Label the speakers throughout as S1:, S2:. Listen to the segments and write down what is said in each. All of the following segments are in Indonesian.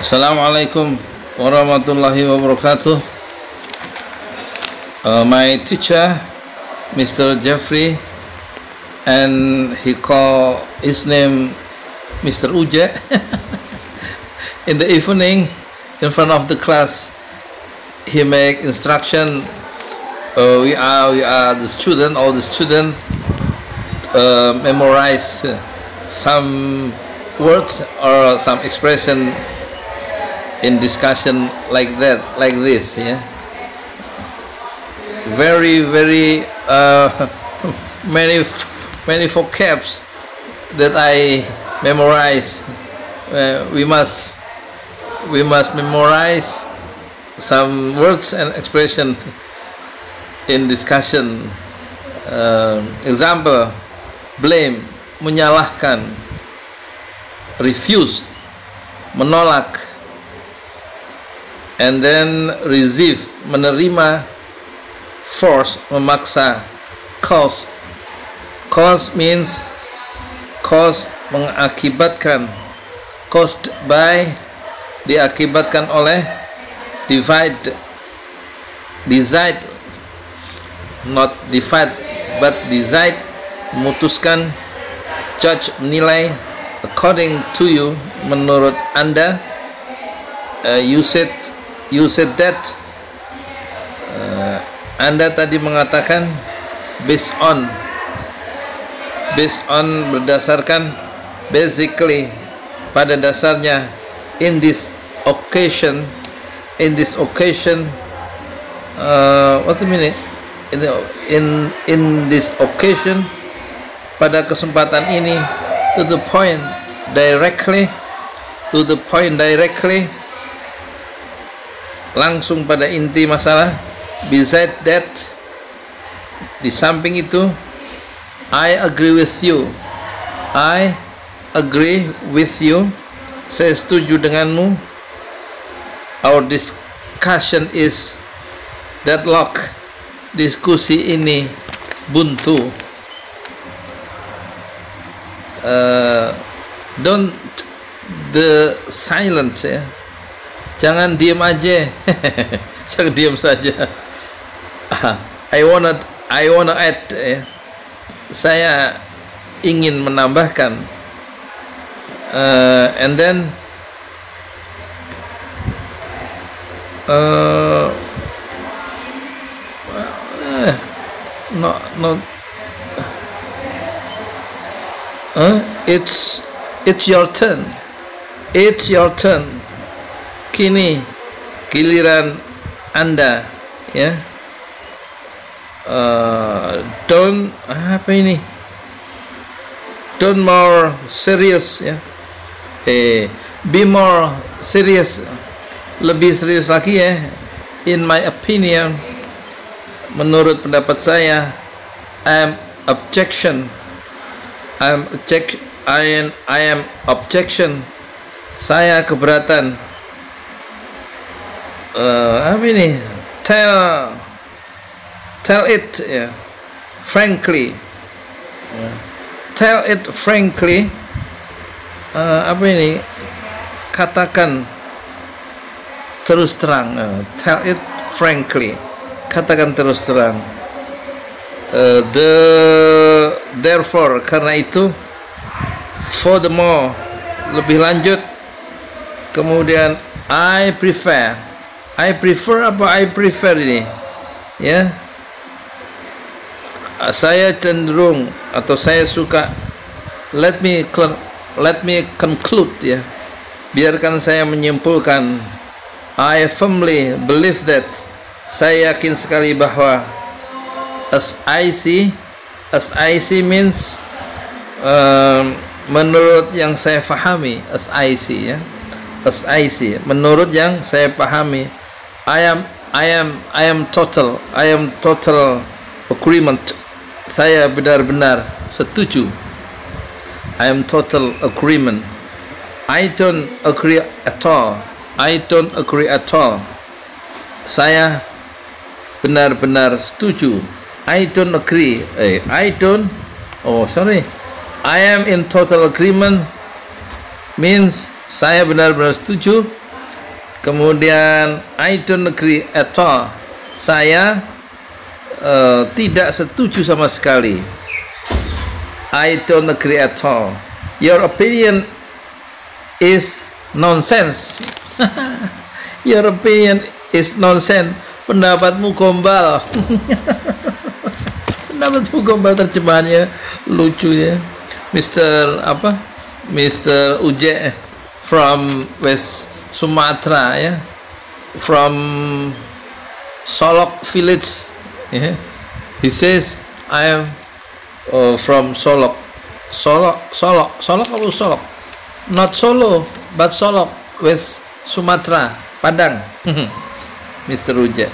S1: Assalamualaikum warahmatullahi wabarakatuh. Uh, my teacher, Mr. Jeffrey, and he call his name Mr. Uje. in the evening, in front of the class, he make instruction. Uh, we are we are the student, all the student uh, memorize some words or some expression in discussion like that like this yeah. Very very uh, many many vocabs that I memorize. Uh, we must we must memorize some words and expression in discussion. Uh, example blame menyalahkan refuse menolak and then receive menerima force memaksa. Cause. Cause means cause mengakibatkan. Caused by diakibatkan oleh divide. Decide. Not divide but decide. Memutuskan judge menilai according to you. Menurut anda uh, you said you said that. Uh, anda tadi mengatakan based on. Based on berdasarkan basically pada dasarnya in this occasion in this occasion uh, what's the meaning? In, in in this occasion pada kesempatan ini to the point directly to the point directly langsung pada inti masalah beside that di samping itu I agree with you. I agree with you. Saya setuju denganmu. Our discussion is deadlock. Diskusi ini buntu. Uh, don't the silence ya jangan diem aja. Jangan diem saja. I wanna I wanna add ya. saya ingin menambahkan uh, and then uh, uh, no no uh, it's it's your turn. It's your turn kini giliran anda ya. Uh, don't apa ini? Don't more serious ya. Eh be more serious lebih serius lagi ya. In my opinion menurut pendapat saya I am objection. I am object I am, I am objection. Saya keberatan uh, apa ini? Tell tell it ya. Frankly. Ya. tell it frankly. Uh, apa ini? Katakan terus terang. Uh, tell it frankly. Katakan terus terang. Uh, the therefore karena itu furthermore lebih lanjut. Kemudian I prefer I prefer apa I prefer ini? Ya. Saya cenderung atau saya suka let me let me conclude ya. Biarkan saya menyimpulkan I firmly believe that saya yakin sekali bahwa as I see as I see means um, menurut yang saya fahami as I see ya. As I see menurut yang saya pahami I am I am I am total I am total agreement. Saya benar-benar setuju. I am total agreement. I don't agree at all. I don't agree at all. Saya benar-benar setuju. I don't agree eh, I don't oh sorry. I am in total agreement means saya benar-benar setuju Kemudian I don't agree at all. Saya uh, tidak setuju sama sekali. I don't agree at all. Your opinion is nonsense. Your opinion is nonsense. Pendapatmu gombal. Pendapatmu gombal terjemahannya lucu ya. Mr. apa? Mr. Uje from West Sumatra ya. From Solok village. Yeah. He says I am uh, from Solok. Solok, Solok, Solok atau Solok? Not Solo, but Solok, West Sumatra, Padang. Mr. Uje.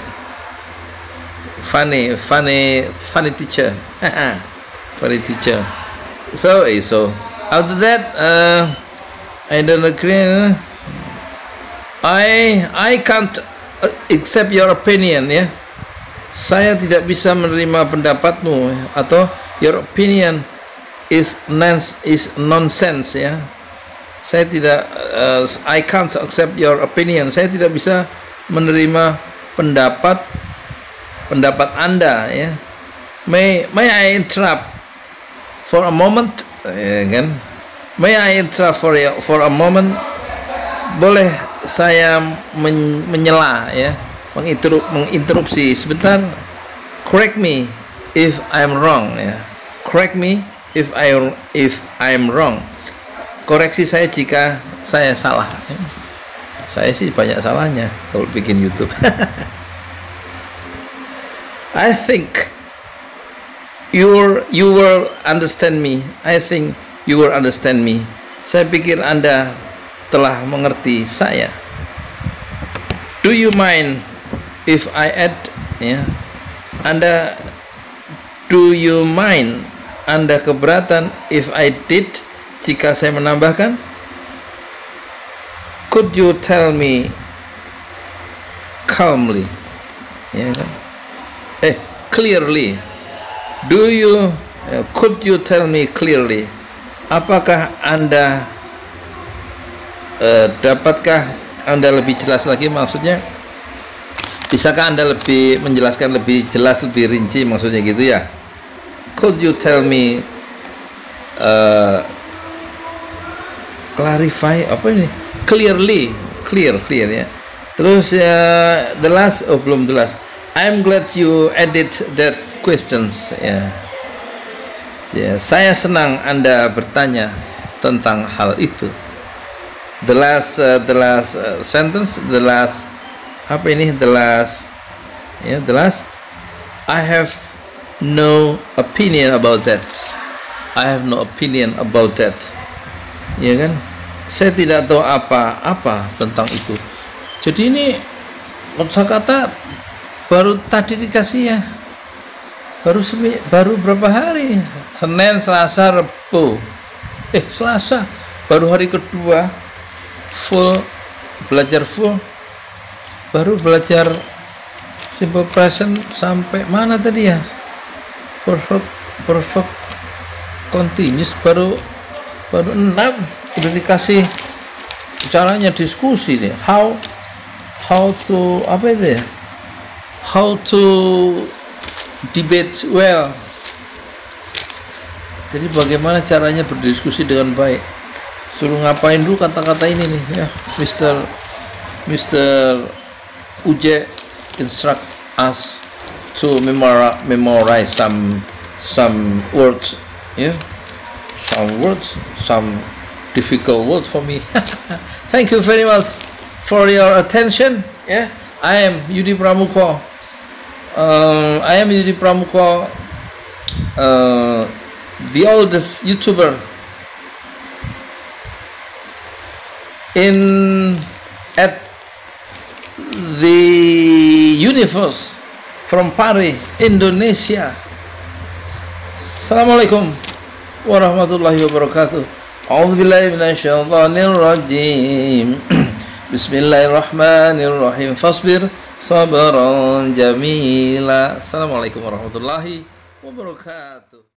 S1: Funny, funny, funny teacher. funny teacher. So, eh, so after that, uh, I don't agree. I I can't accept your opinion, ya. Saya tidak bisa menerima pendapatmu atau your opinion is nonsense is nonsense ya. Saya tidak uh, I can't accept your opinion. Saya tidak bisa menerima pendapat pendapat Anda ya. May may I interrupt for a moment ya kan? May I interrupt for a, for a moment? Boleh saya men, menyela ya, menginterup, menginterupsi sebentar. Correct me if I'm wrong ya. Correct me if I if I'm wrong. Koreksi saya jika saya salah. Ya. Saya sih banyak salahnya kalau bikin YouTube. I think you you will understand me. I think you will understand me. Saya pikir Anda telah mengerti saya. Do you mind if I add ya? Anda do you mind Anda keberatan if I did jika saya menambahkan? Could you tell me calmly? Ya kan? eh clearly do you uh, could you tell me clearly apakah anda uh, dapatkah anda lebih jelas lagi maksudnya bisakah anda lebih menjelaskan lebih jelas lebih rinci maksudnya gitu ya could you tell me uh, clarify apa ini clearly clear clear ya terus ya the last oh belum the last I'm glad you edit that questions ya. ya. Saya senang Anda bertanya tentang hal itu. The last uh, the last uh, sentence, the last apa ini? The last ya, yeah, the last I have no opinion about that. I have no opinion about that. Ya kan? Saya tidak tahu apa-apa tentang itu. Jadi ini kata-kata baru tadi dikasih ya baru semi, baru berapa hari Senin Selasa Rebu eh Selasa baru hari kedua full belajar full baru belajar simple present sampai mana tadi ya? Perfect perfect continuous baru baru enam. Udah dikasih caranya diskusi nih. How how to apa itu ya? How to debate well. Jadi bagaimana caranya berdiskusi dengan baik suruh ngapain dulu kata-kata ini nih ya Mr. Mr. Uje instruct us to memorize, memorize some some words yeah some words some difficult words for me thank you very much for your attention yeah I am Yudi Pramuko uh, I am Yudi Pramuko, uh, the oldest YouTuber in at the universe from Paris, Indonesia. Assalamualaikum warahmatullahi wabarakatuh. A'udzubillahi minasyaitonirrajim. Bismillahirrahmanirrahim. Fasbir sabaran jamila. Assalamualaikum warahmatullahi wabarakatuh.